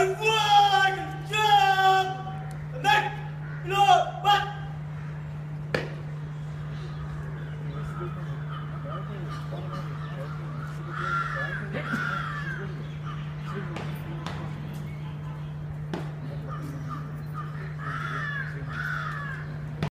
Давай!